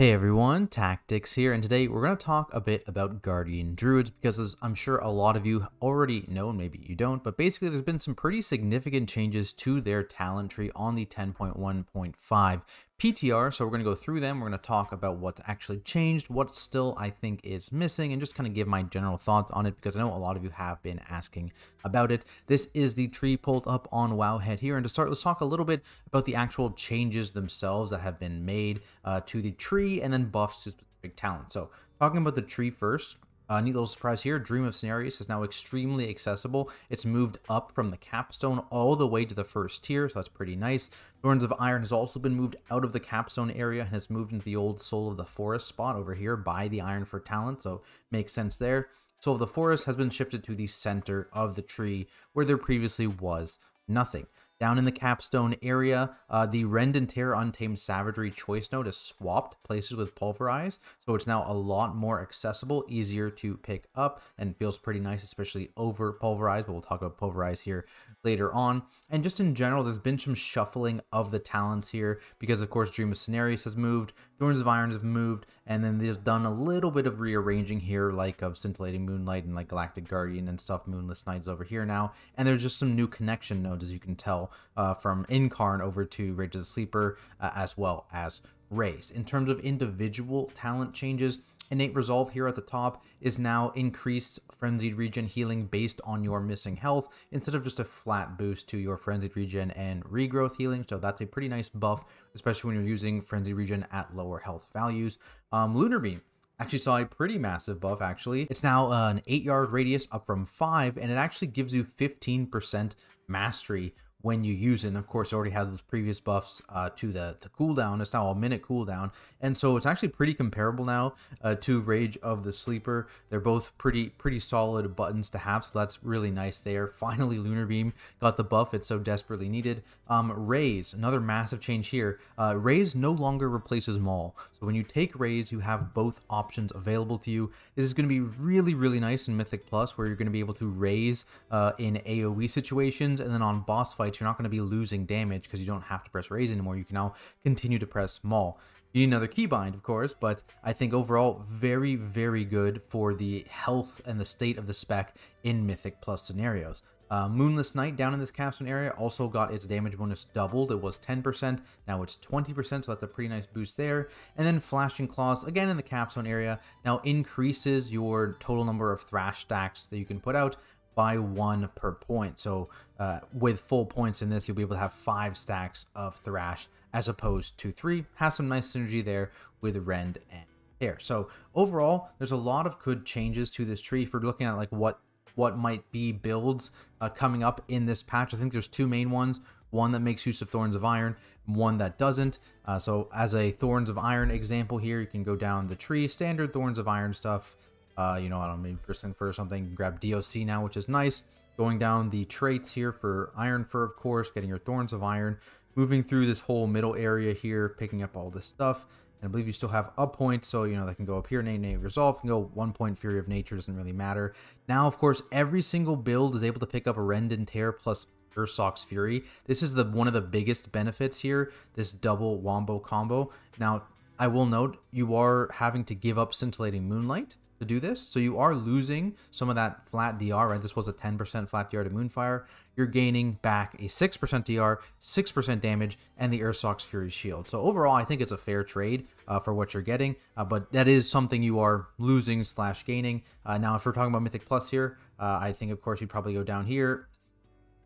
Hey everyone, Tactyks here, and today we're going to talk a bit about Guardian Druids because as I'm sure a lot of you already know, and maybe you don't, but basically there's been some pretty significant changes to their talent tree on the 10.1.5 PTR, so we're going to go through them. We're going to talk about what's actually changed, what still I think is missing, and just kind of give my general thoughts on it because I know a lot of you have been asking about it. This is the tree pulled up on Wowhead here, and to start, let's talk a little bit about the actual changes themselves that have been made uh, to the tree and then buffs to specific talent. So talking about the tree first, uh, neat little surprise here, Dream of Cenarius is now extremely accessible. It's moved up from the capstone all the way to the first tier, so that's pretty nice. Thorns of Iron has also been moved out of the capstone area and has moved into the old Soul of the Forest spot over here by the Iron Fur Talent, so makes sense there. Soul of the Forest has been shifted to the center of the tree where there previously was nothing. Down in the capstone area, uh, the Rend and Tear Untamed Savagery choice node is swapped places with Pulverize, so it's now a lot more accessible, easier to pick up, and feels pretty nice, especially over Pulverize, but we'll talk about Pulverize here later on. And just in general, there's been some shuffling of the talents here, because of course Dream of Cenarius has moved, Thorns of Irons have moved, and then they've done a little bit of rearranging here, like of Scintillating Moonlight and like Galactic Guardian and stuff, Moonless Nights over here now. And there's just some new connection nodes, as you can tell, uh, from Incarn over to Rage of the Sleeper, uh, as well as Raze. In terms of individual talent changes, Innate Resolve here at the top is now increased Frenzied Regen healing based on your missing health instead of just a flat boost to your Frenzied Regen and Regrowth healing. So that's a pretty nice buff, especially when you're using Frenzied Regen at lower health values. Um, Lunar Beam actually saw a pretty massive buff actually. It's now uh, an 8 yard radius up from 5 and it actually gives you 15% mastery when you use it. And of course, it already has those previous buffs uh, to the, the cooldown. It's now a minute cooldown. And so it's actually pretty comparable now uh, to Rage of the Sleeper. They're both pretty pretty solid buttons to have. So that's really nice there. Finally, Lunar Beam got the buff it's so desperately needed. Um, Raze, another massive change here. Uh, Raze no longer replaces Maul. So when you take Raze, you have both options available to you. This is going to be really, really nice in Mythic Plus where you're going to be able to raze uh, in AoE situations and then on boss fights fights, you're not going to be losing damage because you don't have to press raze anymore. You can now continue to press maul. You need another keybind, of course, but I think overall very, very good for the health and the state of the spec in Mythic Plus scenarios. Uh, Moonless Night down in this capstone area also got its damage bonus doubled. It was 10%, now it's 20%, so that's a pretty nice boost there. And then Flashing Claws, again in the capstone area, now increases your total number of Thrash stacks that you can put out by one per point. So uh, with full points in this, you'll be able to have five stacks of Thrash as opposed to three. Has some nice synergy there with Rend and Tear. So overall, there's a lot of good changes to this tree. If we're looking at like what what might be builds uh, coming up in this patch, I think there's two main ones. One that makes use of Thorns of Iron, one that doesn't. Uh, so as a Thorns of Iron example here, you can go down the tree, standard Thorns of Iron stuff, uh, you know, I don't know, maybe Bristling Fur or something. Grab DOC now, which is nice. Going down the traits here for Iron Fur, of course, getting your Thorns of Iron. Moving through this whole middle area here, picking up all this stuff. And I believe you still have a point, so you know that can go up here. Nate, Nate Resolve can go one point. Fury of Nature doesn't really matter. Now, of course, every single build is able to pick up a Rend and Tear plus Ursoc's Fury. This is the one of the biggest benefits here. This double Wombo combo. Now, I will note you are having to give up Scintillating Moonlight to do this. So you are losing some of that flat DR, right? This was a 10% flat DR to Moonfire. You're gaining back a 6% DR, 6% damage, and the Ursoc's Fury Shield. So overall, I think it's a fair trade uh, for what you're getting, uh, but that is something you are losing slash gaining. Uh, now, if we're talking about Mythic Plus here, uh, I think, of course, you'd probably go down here,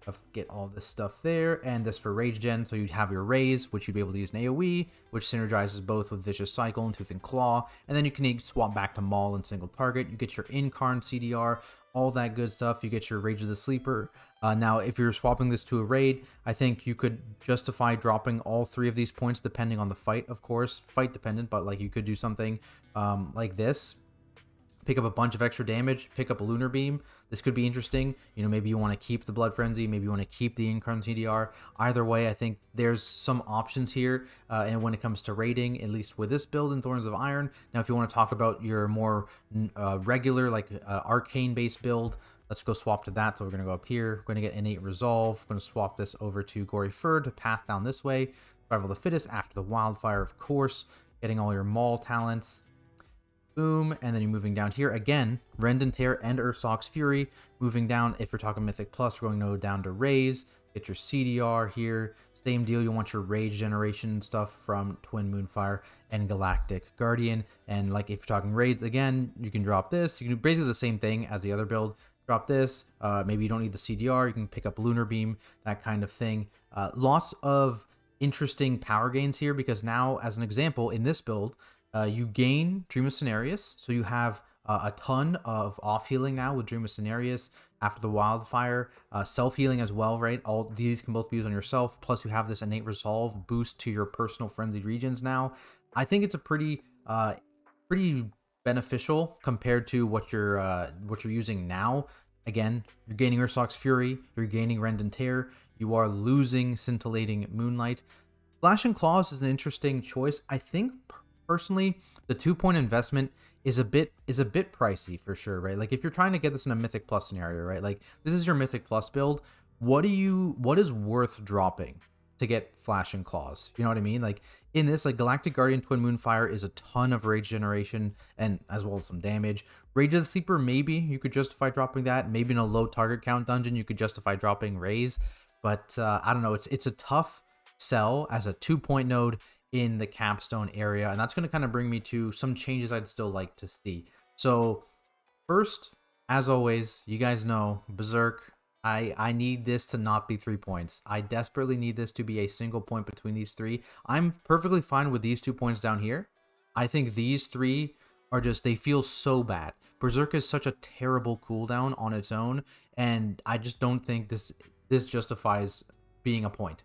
of get all this stuff there, and this for Rage Gen, so you'd have your Raze, which you'd be able to use in AoE, which synergizes both with Vicious Cycle and Tooth and Claw, and then you can swap back to Maul and single target, you get your Incarn CDR, all that good stuff, you get your Rage of the Sleeper. Uh, now, if you're swapping this to a raid, I think you could justify dropping all three of these points depending on the fight, of course, fight dependent, but like you could do something um, like this, pick up a bunch of extra damage, pick up a Lunar Beam. This could be interesting. You know, maybe you want to keep the Blood Frenzy, maybe you want to keep the Incarn CDR. Either way, I think there's some options here. Uh, and when it comes to rating, at least with this build in Thorns of Iron. Now, if you want to talk about your more uh, regular, like uh, arcane-based build, let's go swap to that. So we're going to go up here. We're going to get Innate Resolve. We're going to swap this over to Gory Fur to path down this way. Survival of the Fittest after the Wildfire, of course getting all your Maul talents. Boom, and then you're moving down here again. Rend and Tear and Ursoc's Fury. Moving down, if you're talking Mythic Plus, we're going to go down to Raze. Get your CDR here. Same deal, you want your Rage Generation stuff from Twin Moonfire and Galactic Guardian. And like if you're talking Raids, again, you can drop this. You can do basically the same thing as the other build. Drop this. Uh, maybe you don't need the CDR. You can pick up Lunar Beam, that kind of thing. Uh, lots of interesting power gains here because now, as an example, in this build, uh, you gain Dream of Cenarius. So you have uh, a ton of off healing now with Dream of Cenarius after the wildfire, uh, self healing as well, right? All these can both be used on yourself. Plus, you have this innate resolve boost to your personal frenzied regen now. I think it's a pretty, uh, pretty beneficial compared to what you're uh, what you're using now. Again, you're gaining Ursoc's Fury, you're gaining Rend and Tear, you are losing Scintillating Moonlight. Flashing Claws is an interesting choice. I think personally, the two point investment is a bit is a bit pricey for sure, right? Like if you're trying to get this in a Mythic Plus scenario, right? Like this is your Mythic Plus build. What do you what is worth dropping to get Flashing Claws? You know what I mean? Like in this, like Galactic Guardian Twin Moonfire is a ton of rage generation and as well as some damage. Rage of the Sleeper, maybe you could justify dropping that. Maybe in a low target count dungeon, you could justify dropping Raze. But uh, I don't know. It's it's a tough sell as a two point node in the capstone area. And that's going to kind of bring me to some changes I'd still like to see. So first, as always, you guys know Berserk. I, I need this to not be three points. I desperately need this to be a single point between these three. I'm perfectly fine with these two points down here. I think these three are just, they feel so bad. Berserk is such a terrible cooldown on its own, and I just don't think this this justifies being a point.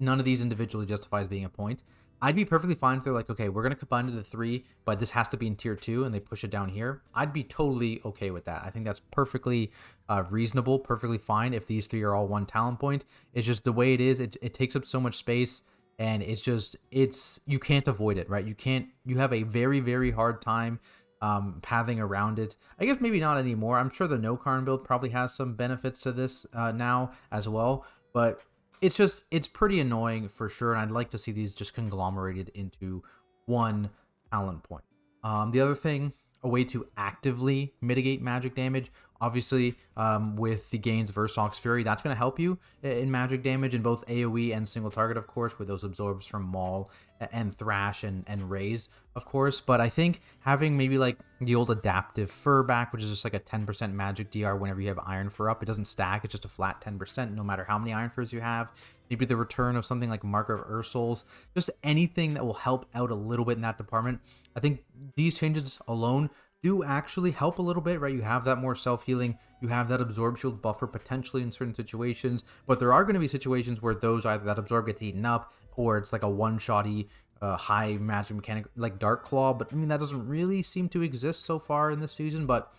None of these individually justifies being a point. I'd be perfectly fine if they're like, okay, we're to combine to the three, but this has to be in tier two and they push it down here. I'd be totally okay with that. I think that's perfectly uh, reasonable, perfectly fine if these three are all one talent point. It's just the way it is, it, it takes up so much space and it's just, it's, you can't avoid it, right? You can't, you have a very, very hard time um, pathing around it. I guess maybe not anymore. I'm sure the no Karn build probably has some benefits to this uh, now as well, but it's just it's pretty annoying for sure, and I'd like to see these just conglomerated into one talent point. Um, the other thing, a way to actively mitigate magic damage, obviously um, with the gains versus Ursoc's Fury, that's going to help you in magic damage in both AoE and single target, of course, with those absorbs from Maul and Thrash and, and Raze, of course. But I think having maybe like the old adaptive Fur back, which is just like a 10% magic DR whenever you have Iron Fur up, it doesn't stack, it's just a flat 10% no matter how many Iron Furs you have. Maybe the return of something like Mark of Ursol's, just anything that will help out a little bit in that department. I think these changes alone do actually help a little bit, right? You have that more self-healing, you have that absorb shield buffer potentially in certain situations, but there are going to be situations where those either that absorb gets eaten up or it's like a one-shotty uh, high magic mechanic like Dark Claw, but I mean that doesn't really seem to exist so far in this season, but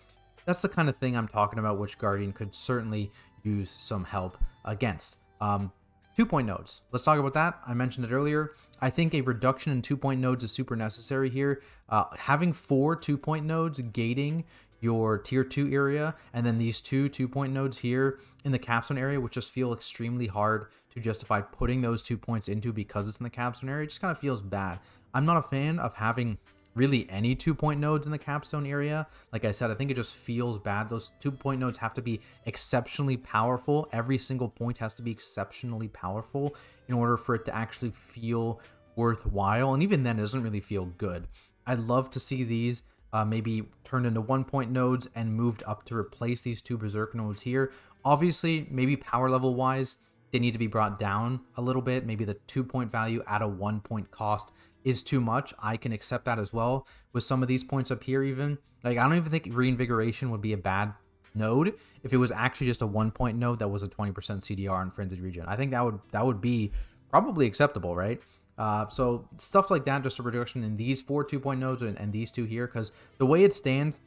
that's the kind of thing I'm talking about which Guardian could certainly use some help against. Um, two point nodes. Let's talk about that. I mentioned it earlier. I think a reduction in two point nodes is super necessary here. Uh, having four two point nodes gating your tier 2 area and then these two two point nodes here in the capstone area which just feel extremely hard to justify putting those two points into because it's in the capstone area it just kind of feels bad i'm not a fan of having really any two point nodes in the capstone area like i said i think it just feels bad those two point nodes have to be exceptionally powerful every single point has to be exceptionally powerful in order for it to actually feel worthwhile and even then it doesn't really feel good i'd love to see these uh, maybe turned into one point nodes and moved up to replace these two berserk nodes here. Obviously, maybe power level wise, they need to be brought down a little bit. Maybe the two point value at a one point cost is too much. I can accept that as well with some of these points up here even. Like I don't even think reinvigoration would be a bad node if it was actually just a one point node that was a 20% CDR in frenzied regen. I think that would that would be probably acceptable, right? Uh, so stuff like that, just a reduction in these four two point nodes and, and these two here, because the way it stands,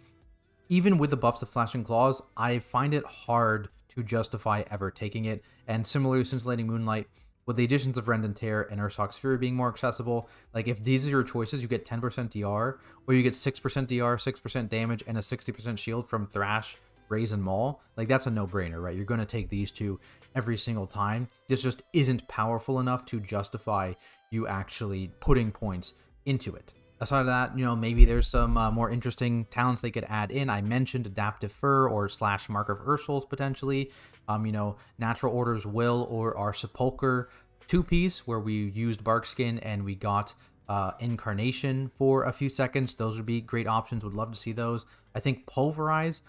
even with the buffs of Flashing Claws, I find it hard to justify ever taking it. And similarly, Scintillating Moonlight, with the additions of Rend and Tear and Ursoc's Fury being more accessible, like if these are your choices, you get 10% DR, or you get 6% DR, 6% damage, and a 60% shield from Thrash, Raze, and Maul, like that's a no-brainer, right? You're going to take these two every single time. This just isn't powerful enough to justify you actually putting points into it. Aside of that, you know, maybe there's some uh, more interesting talents they could add in. I mentioned Adaptive Fur or Slash Mark of Ursol's potentially. Um, you know, Natural Order's Will or our Sepulcher two piece where we used Barkskin and we got uh, Incarnation for a few seconds. Those would be great options. Would love to see those. I think Pulverize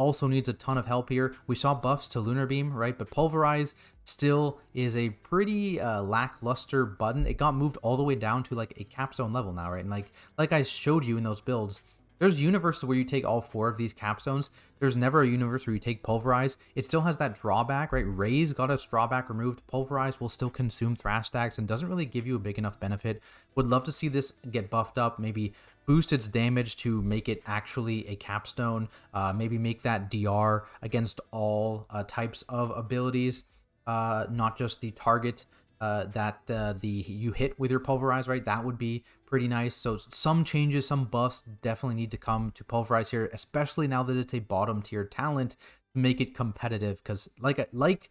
also needs a ton of help here. We saw buffs to Lunar Beam, right? But Pulverize still is a pretty uh, lackluster button. It got moved all the way down to like a capstone level now, right? And like like I showed you in those builds, there's universes where you take all four of these capstones. There's never a universe where you take Pulverize. It still has that drawback, right? Raze got its drawback removed. Pulverize will still consume Thrash stacks and doesn't really give you a big enough benefit. Would love to see this get buffed up, maybe boost its damage to make it actually a capstone, uh, maybe make that DR against all uh, types of abilities, uh, not just the target uh, that uh, the you hit with your pulverize, right? That would be pretty nice. So some changes, some buffs definitely need to come to pulverize here, especially now that it's a bottom tier talent to make it competitive. Because like like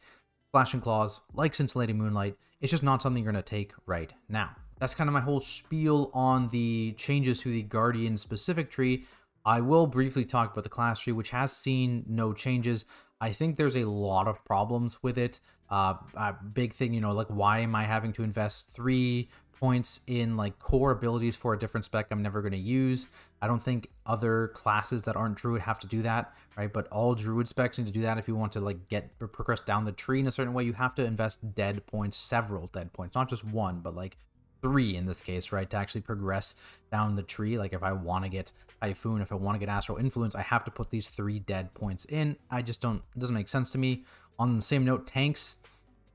Flashing Claws, like Scintillating Moonlight, it's just not something you're gonna take right now that's kind of my whole spiel on the changes to the Guardian specific tree. I will briefly talk about the class tree, which has seen no changes. I think there's a lot of problems with it. Uh, a big thing, you know, like why am I having to invest three points in like core abilities for a different spec I'm never going to use? I don't think other classes that aren't druid have to do that, right? But all druid specs need to do that if you want to like get progress down the tree in a certain way. You have to invest dead points, several dead points, not just one, but like three in this case, right? To actually progress down the tree. Like if I want to get Typhoon, if I want to get Astral Influence, I have to put these three dead points in. I just don't, it doesn't make sense to me. On the same note, tanks,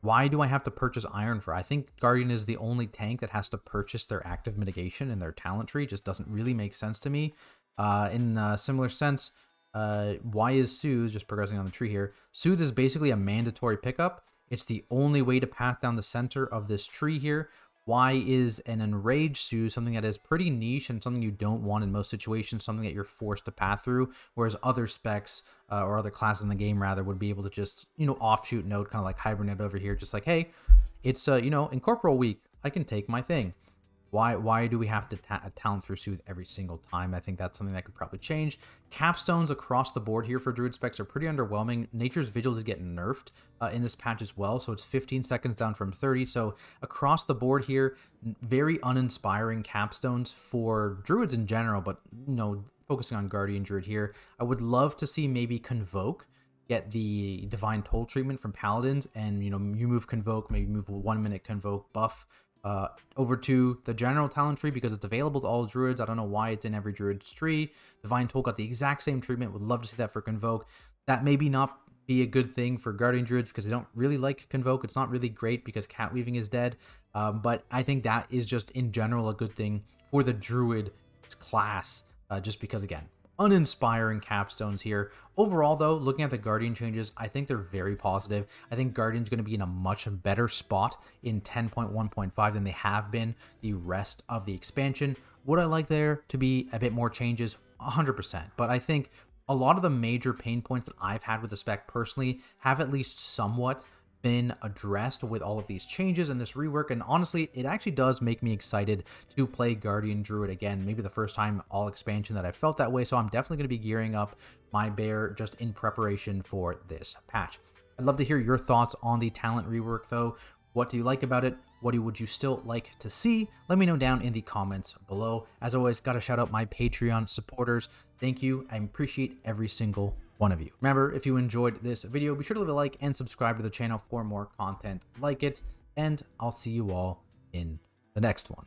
why do I have to purchase Iron Fur? I think Guardian is the only tank that has to purchase their active mitigation and their talent tree. It just doesn't really make sense to me. Uh, in a similar sense, uh, why is Soothe, just progressing on the tree here, Soothe is basically a mandatory pickup. It's the only way to path down the center of this tree here. Why is an enraged Soothe something that is pretty niche and something you don't want in most situations, something that you're forced to path through, whereas other specs uh, or other classes in the game rather would be able to just, you know, offshoot node, kind of like Hibernate over here, just like, hey, it's, uh, you know, Incorporeal week, I can take my thing. Why why do we have to ta talent through Soothe every single time? I think that's something that could probably change. Capstones across the board here for Druid specs are pretty underwhelming. Nature's Vigil did get nerfed uh, in this patch as well, so it's 15 seconds down from 30. So across the board here, very uninspiring capstones for Druids in general, but you know, focusing on Guardian Druid here, I would love to see maybe Convoke get the divine toll treatment from paladins and you know you move convoke maybe move one minute convoke buff uh, over to the general talent tree because it's available to all druids. I don't know why it's in every druid's tree. Divine Toll got the exact same treatment. Would love to see that for Convoke. That maybe not be a good thing for Guardian Druids because they don't really like Convoke. It's not really great because Cat Weaving is dead. Um, but I think that is just in general a good thing for the Druid class. Uh, just because, again, uninspiring capstones here. Overall, though, looking at the Guardian changes, I think they're very positive. I think Guardian's going to be in a much better spot in 10.1.5 than they have been the rest of the expansion. Would I like there to be a bit more changes? 100%. But I think a lot of the major pain points that I've had with the spec personally have at least somewhat been addressed with all of these changes and this rework and honestly it actually does make me excited to play guardian druid again maybe the first time all expansion that i felt that way so i'm definitely going to be gearing up my bear just in preparation for this patch. I'd love to hear your thoughts on the talent rework though. What do you like about it? What would you still like to see? Let me know down in the comments below. As always gotta shout out my patreon supporters. Thank you. I appreciate every single one of you. Remember, if you enjoyed this video, be sure to leave a like and subscribe to the channel for more content like it, and I'll see you all in the next one.